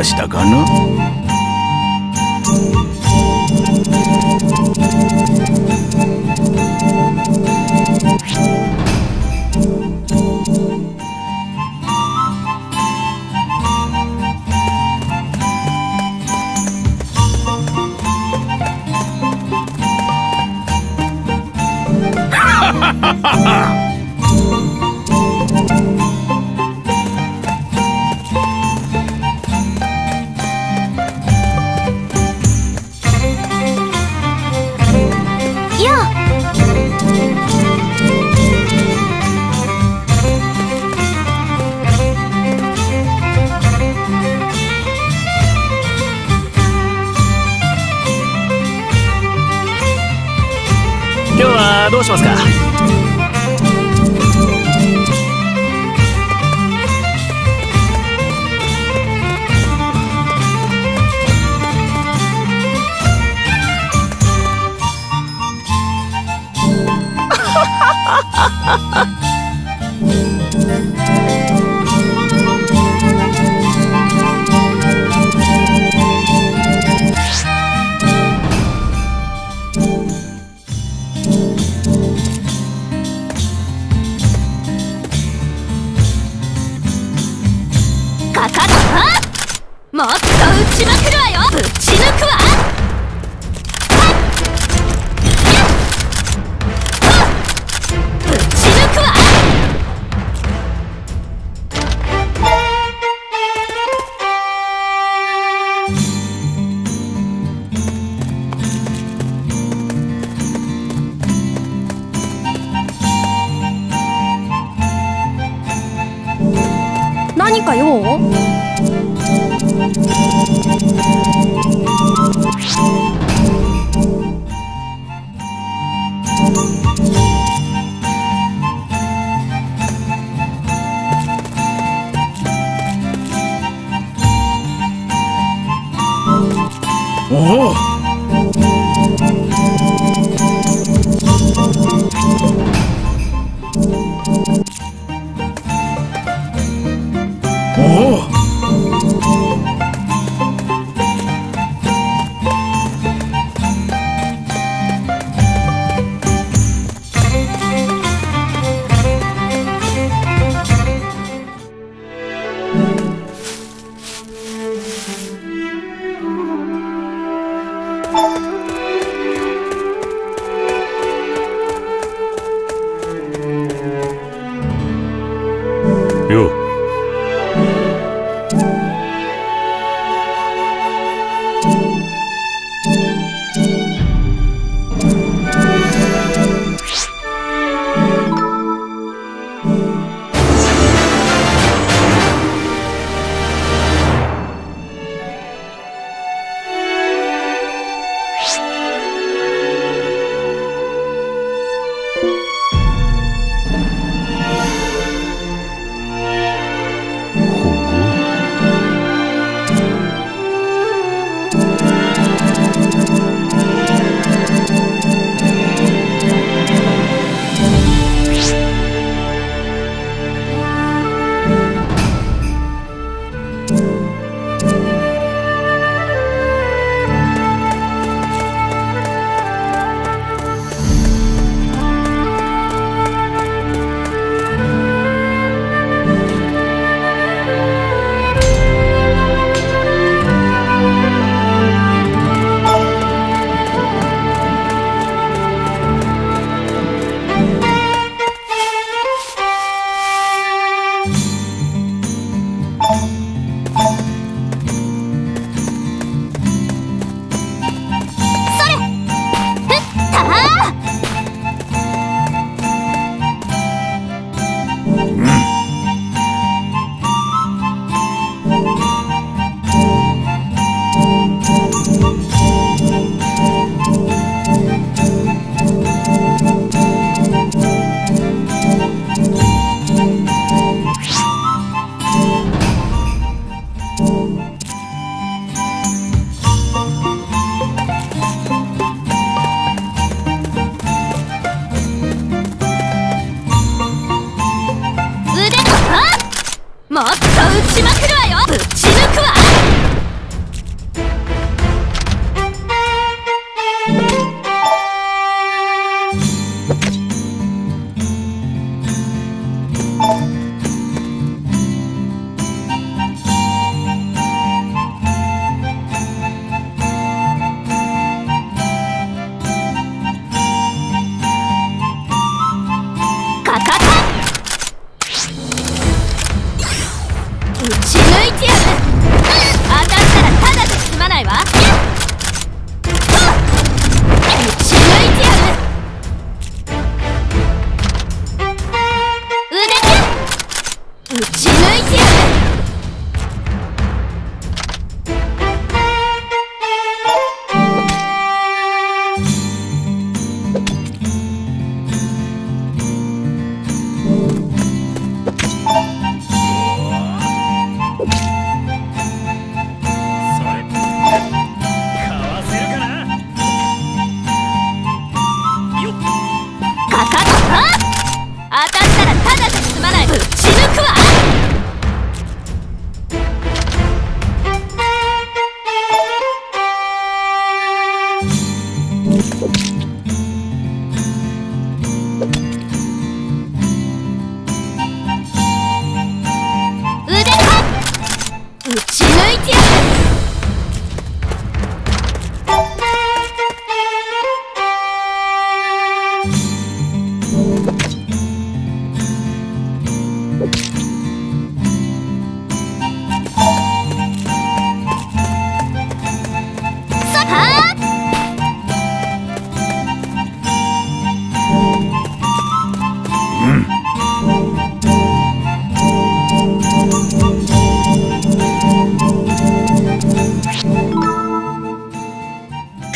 ましたかな？かっ？たもっと打ちまくるわよ。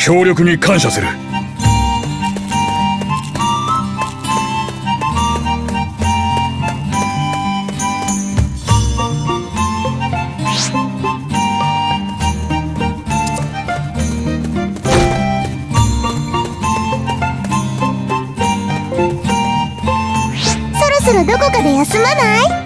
協力に感謝する。そろそろどこかで休まない？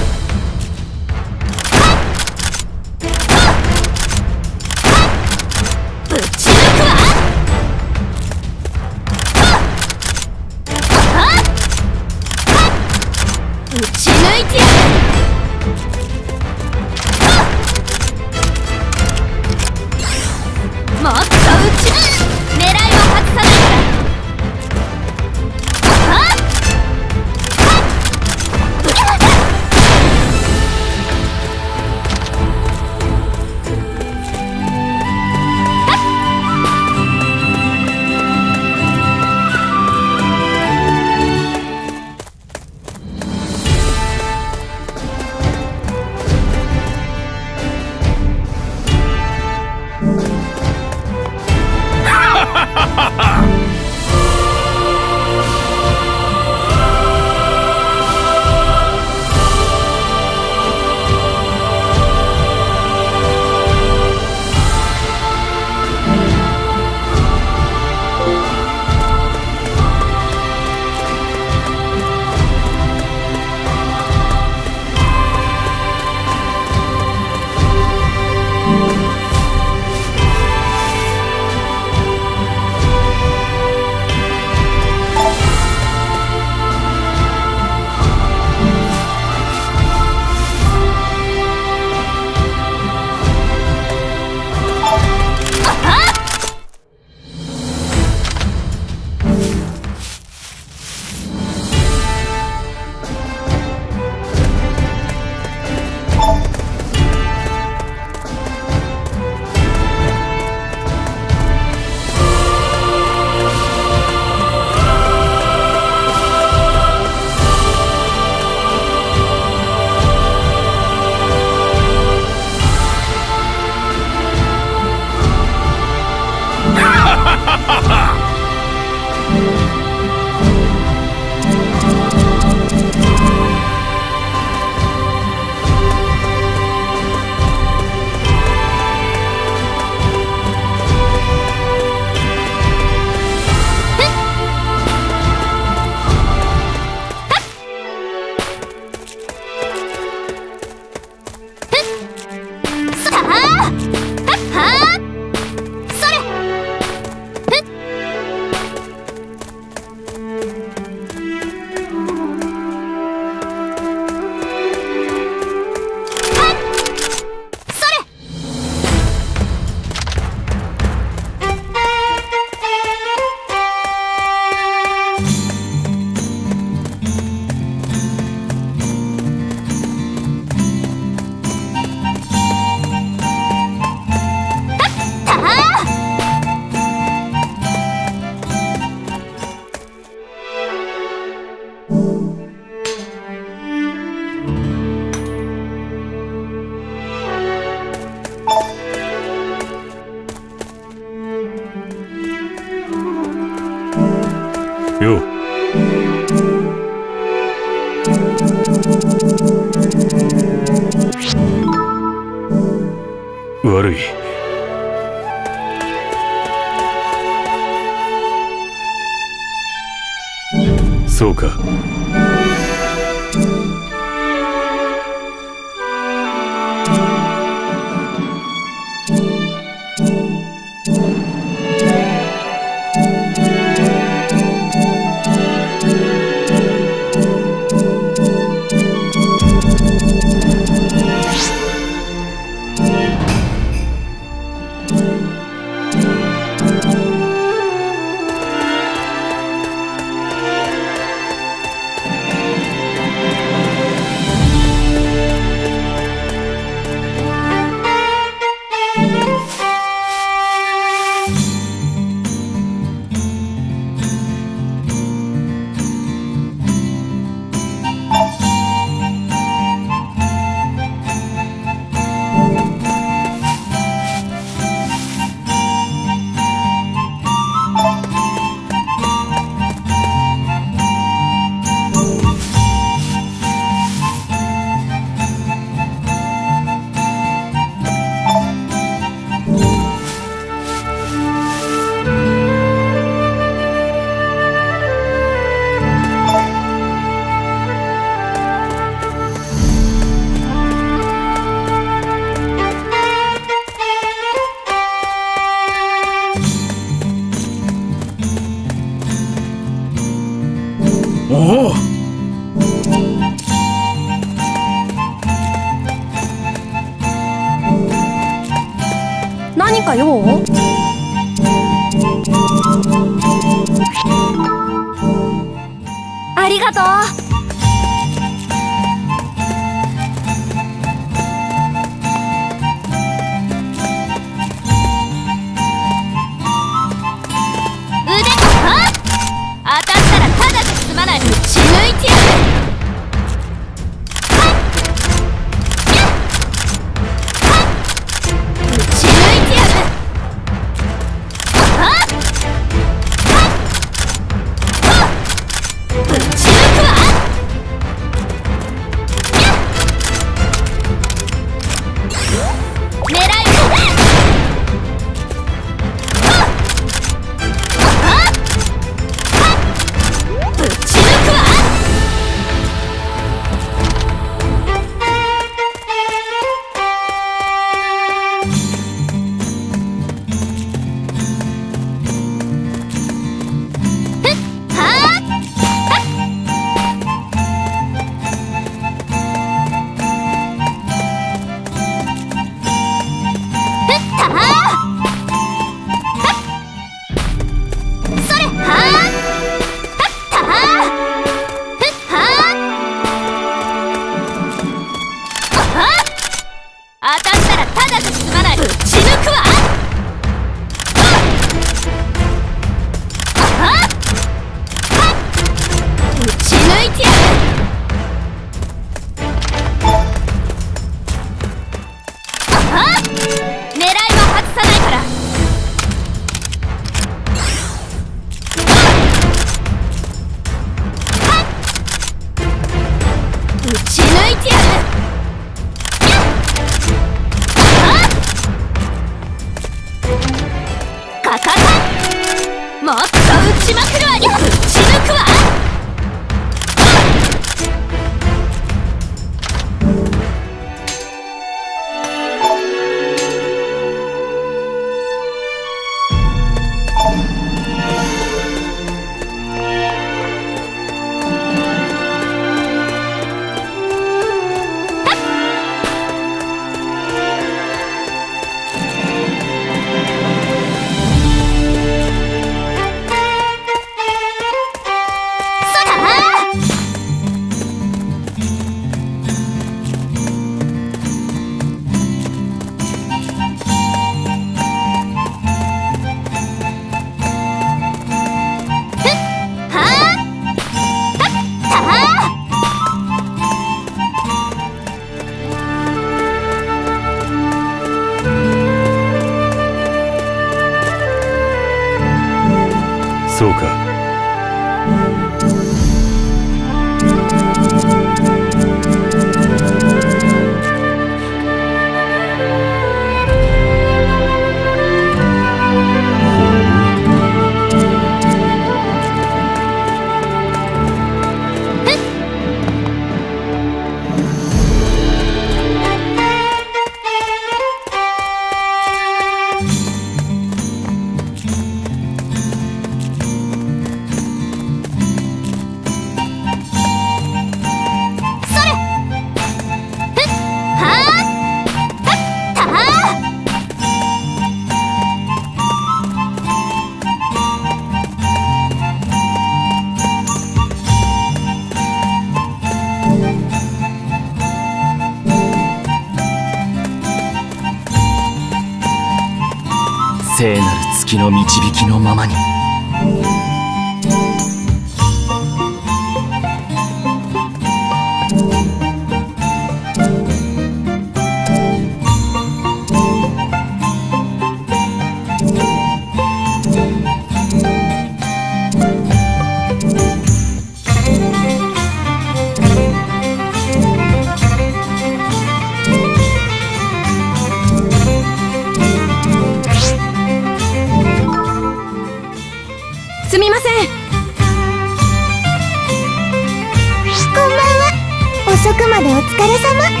れ様。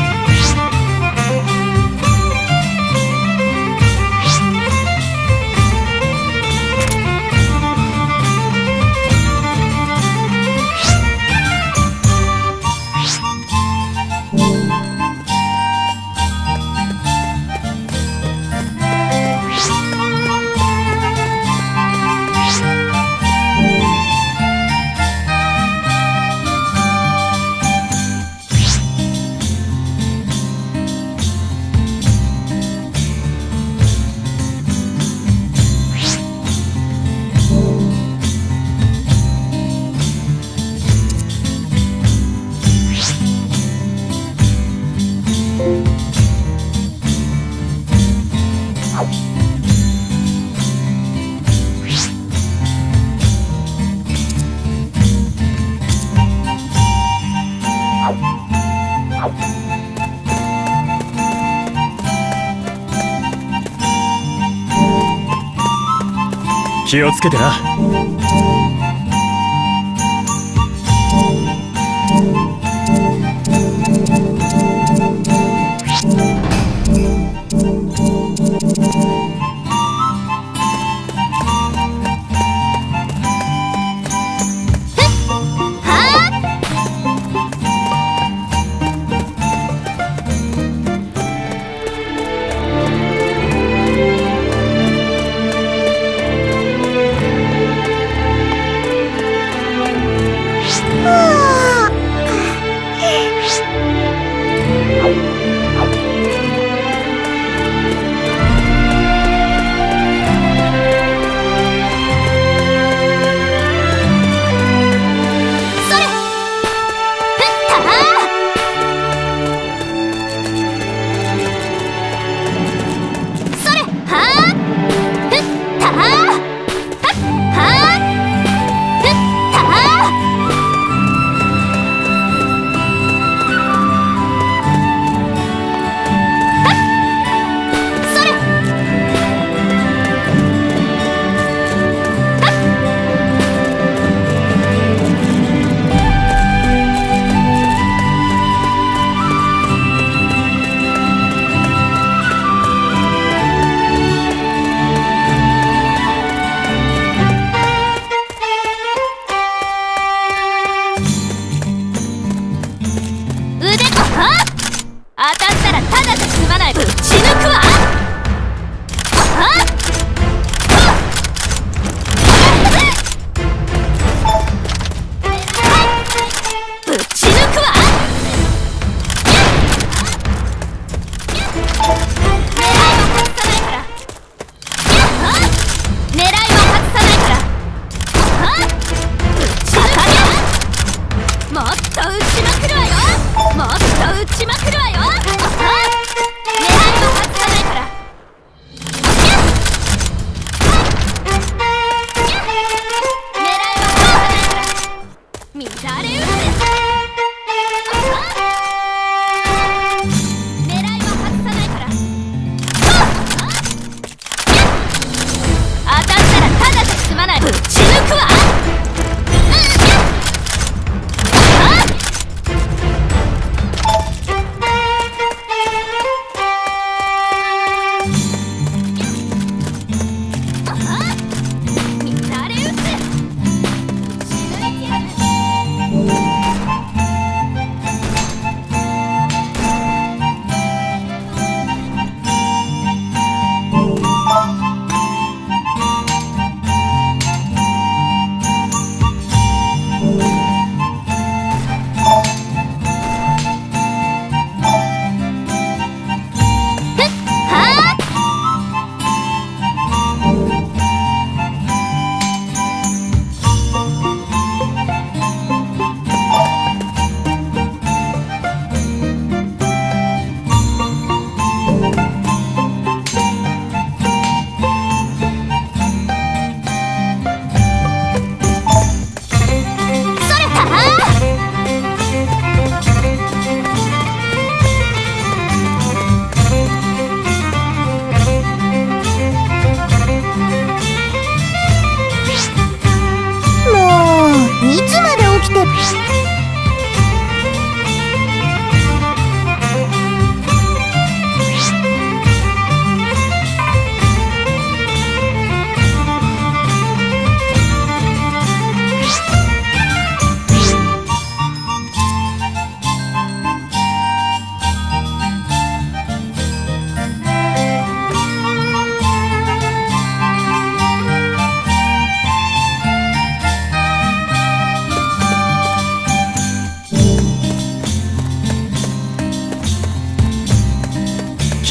気をつけてな。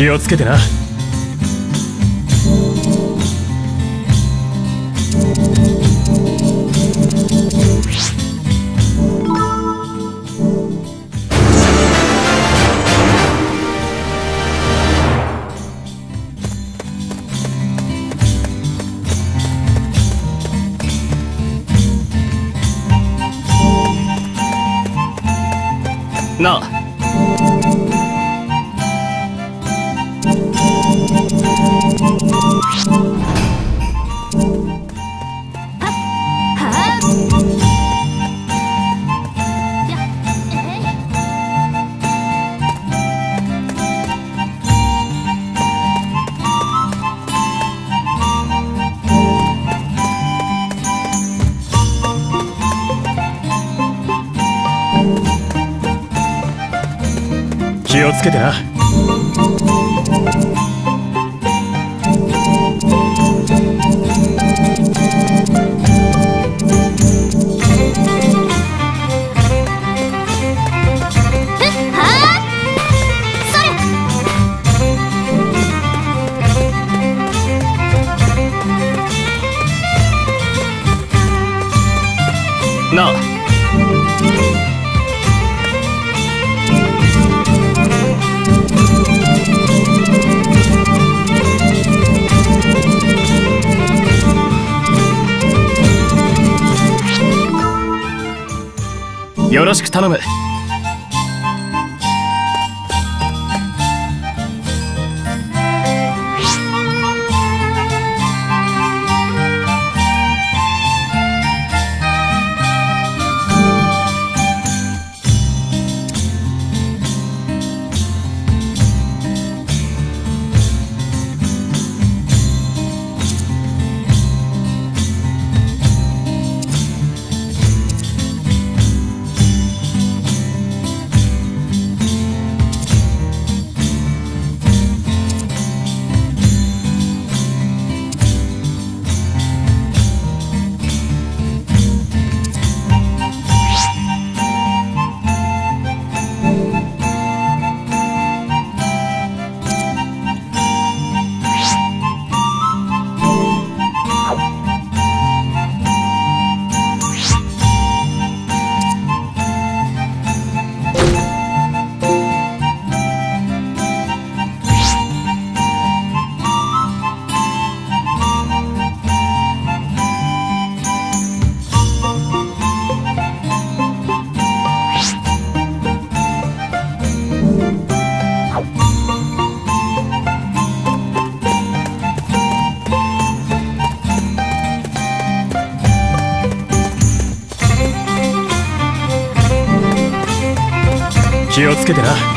気をつけてな。つけてな。よろしく頼む。気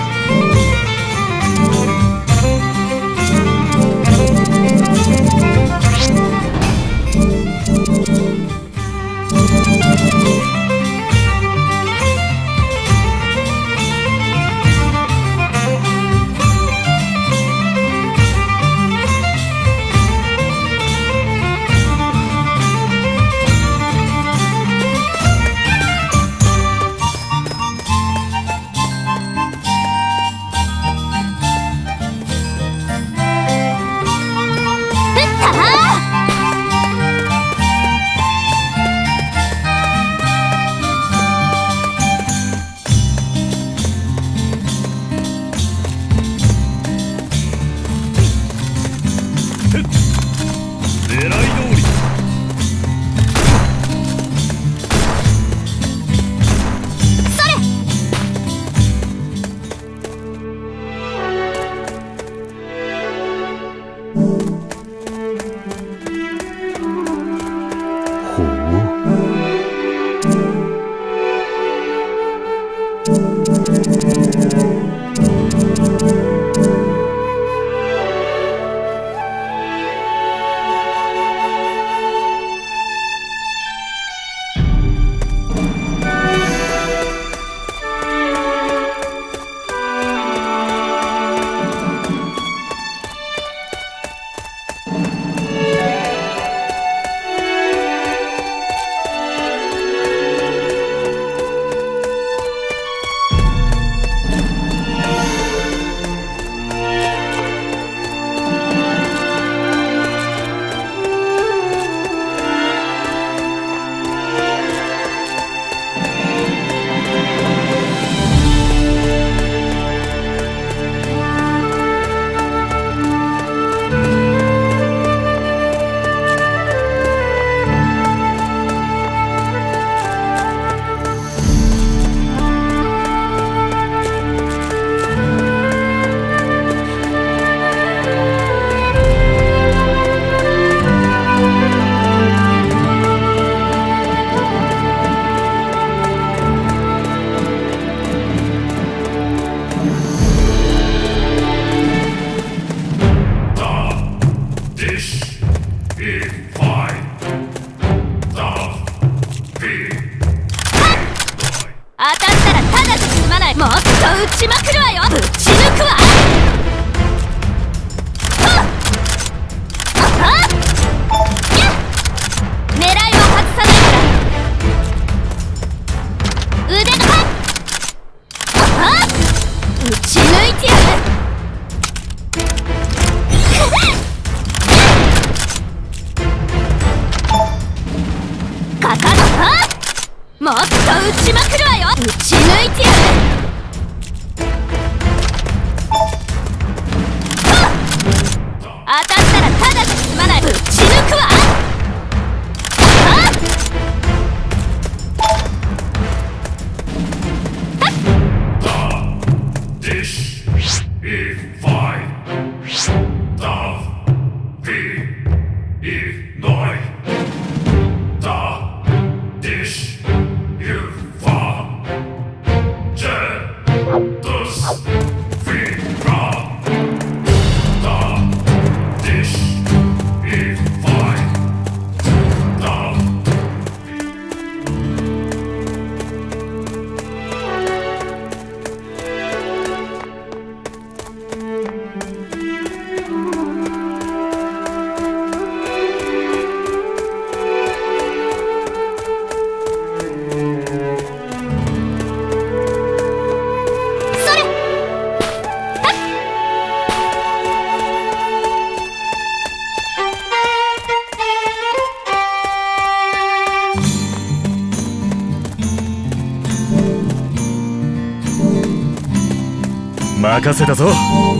せたぞ。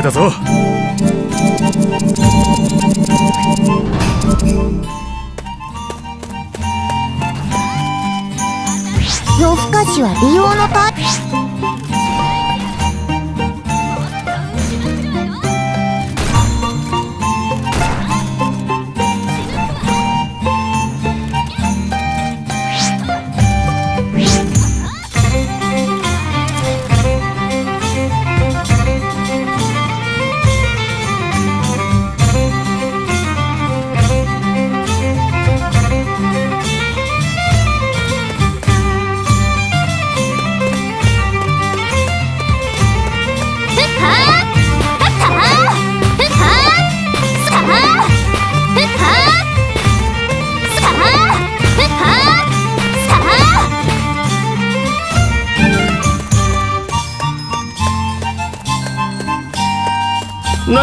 したぞ。夜更かしは美容のタッチ。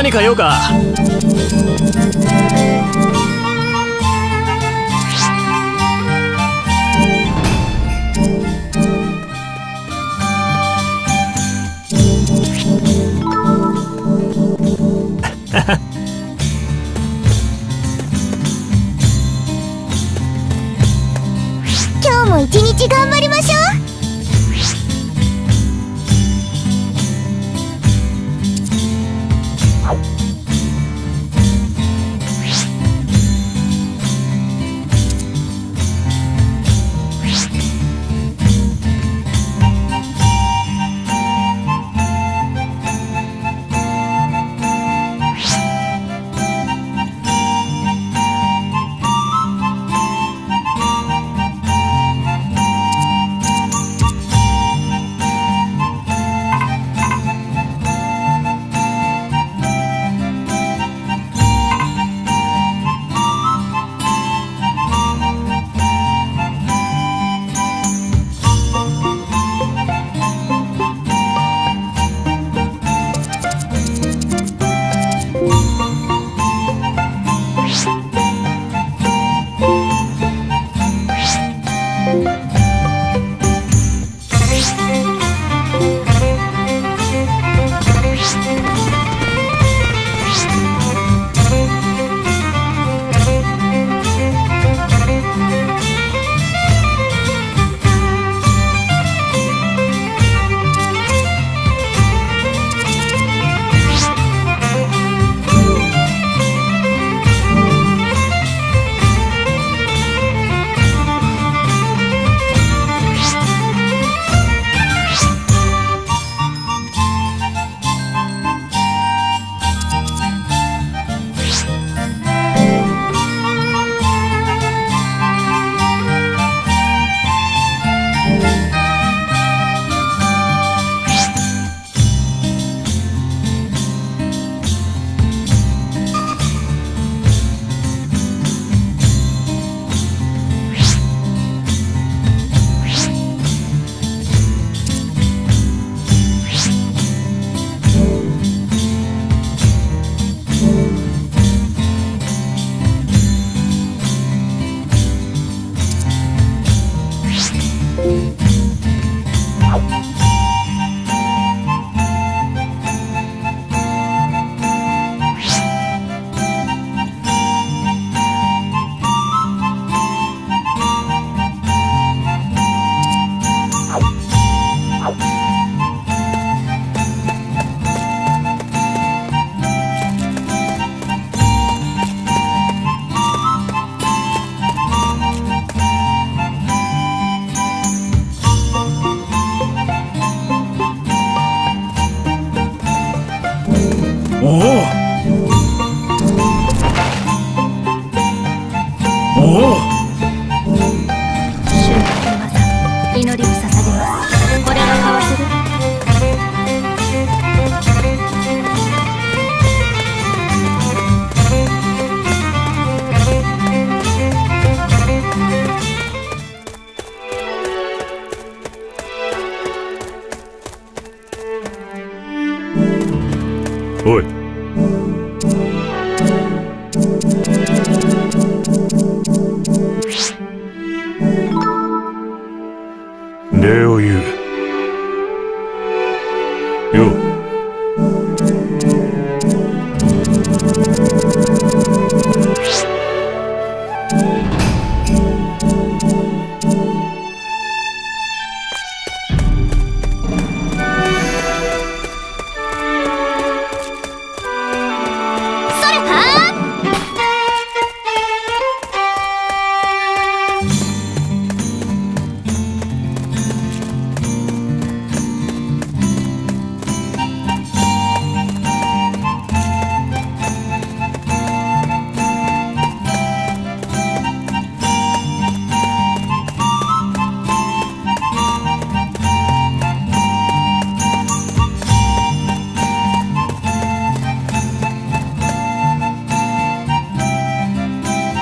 何か用か。一日頑張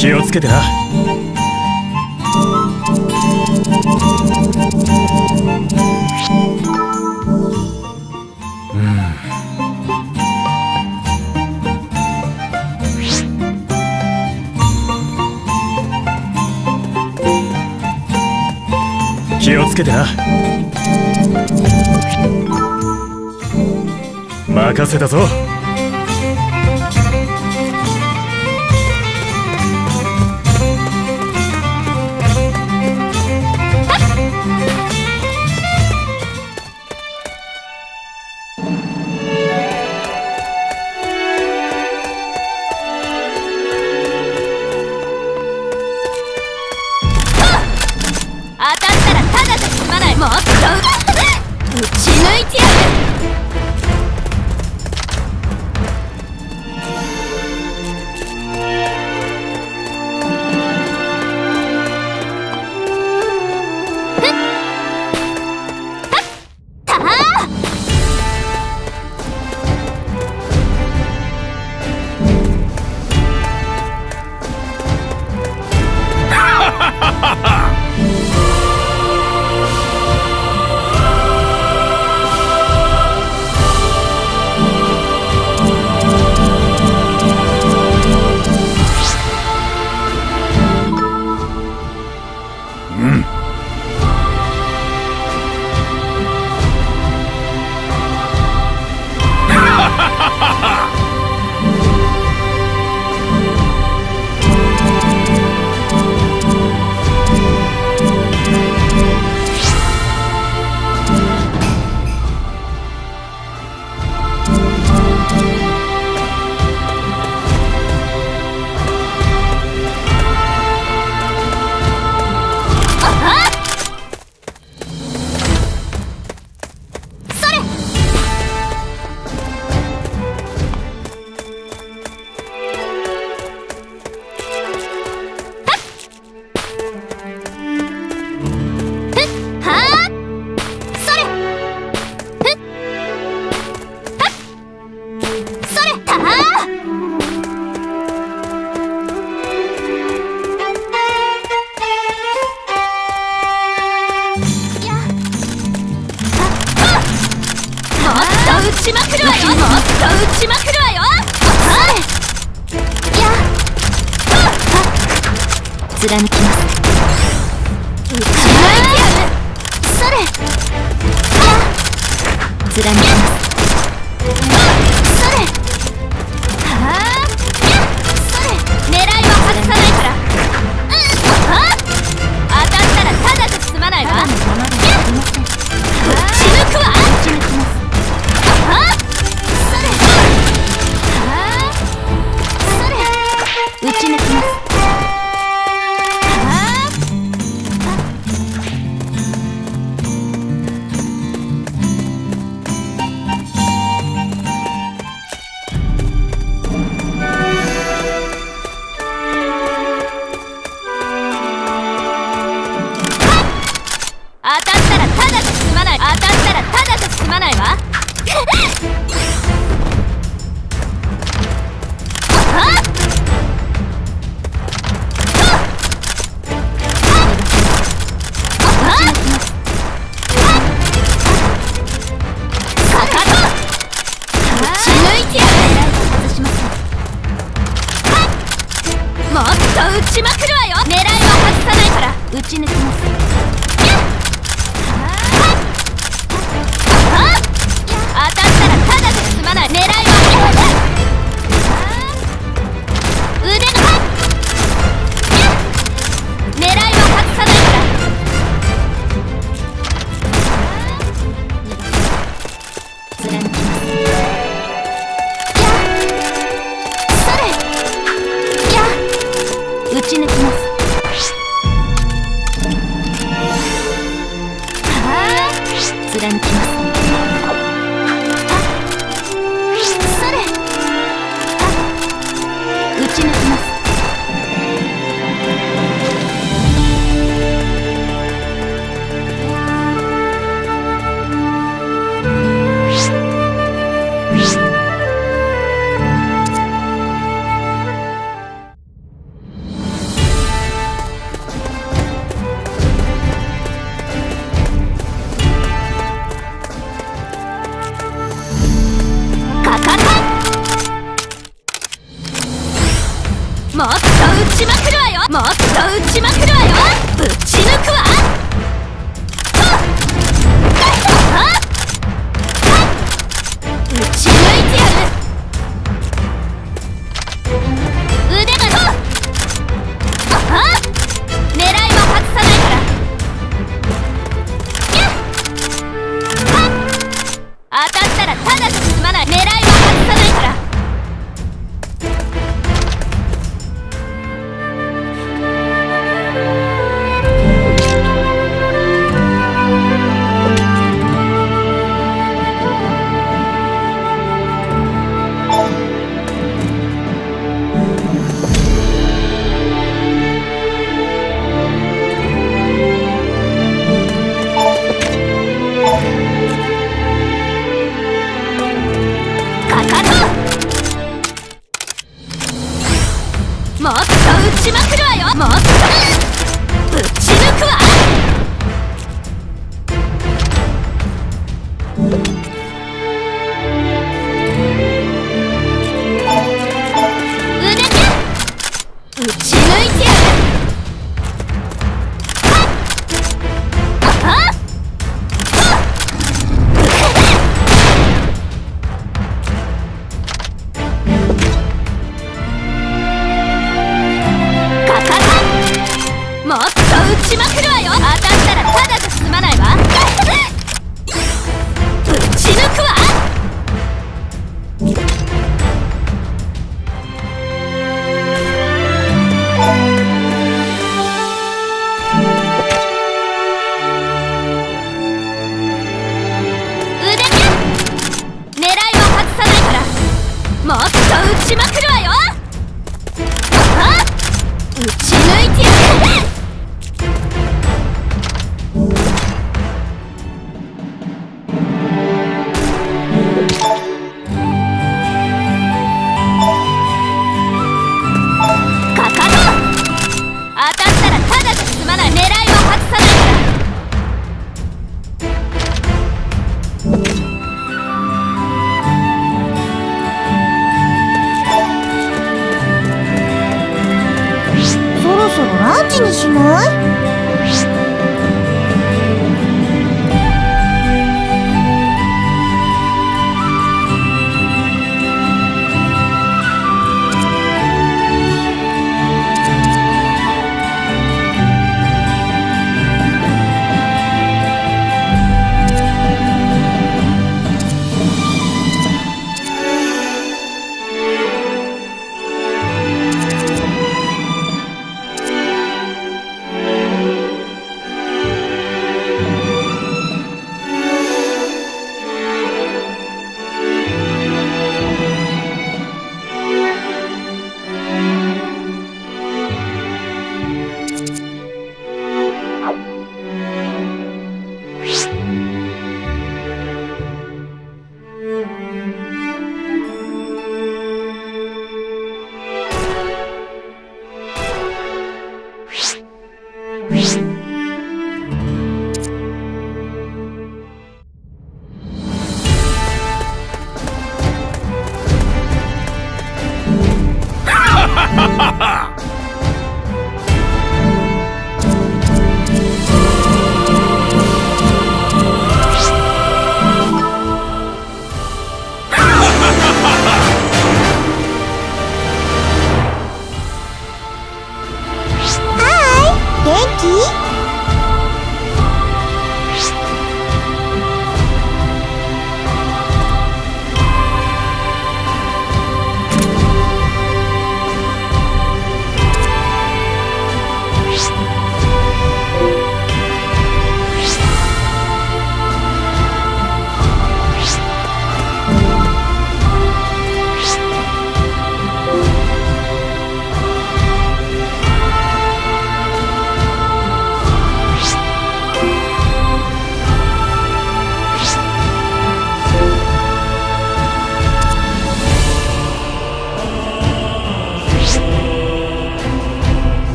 気をつけてな。気をつけてな。任せたぞ。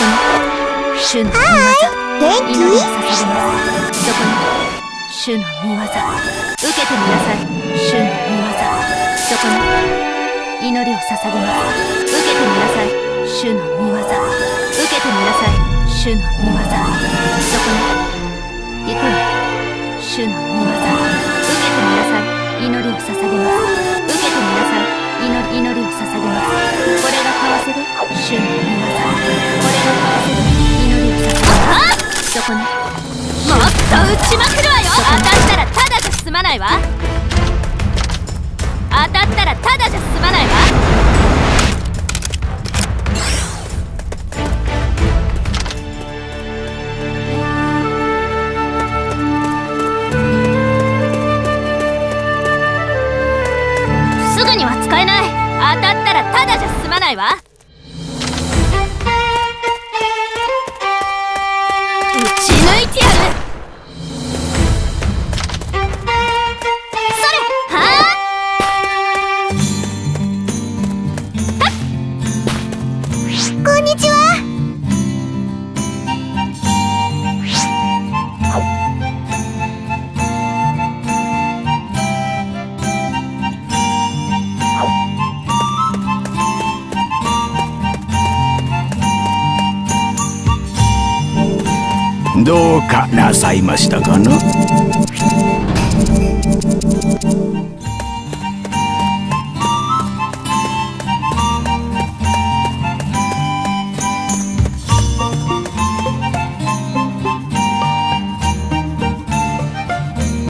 そこに主の御業元気？祈りを捧げますそこに主の御業。受けてみなさい主の御業。そこに祈りを捧げます。受けてみなさい。主の御業。受けてみなさい。主の御業。そこに行く。わ主の御業。受けてみなさい。祈りを捧げます。受けてみなさい。祈り祈りを捧げます。これが為替で？主の御業これが為替で祈りを捧げますそこに？もっと撃ちまくるわよ。当たったらただじゃ済まないわ。当たったらただじゃ済まないわ。すぐには使えない。当たったらただじゃ済まないわ。かなさいましたかな？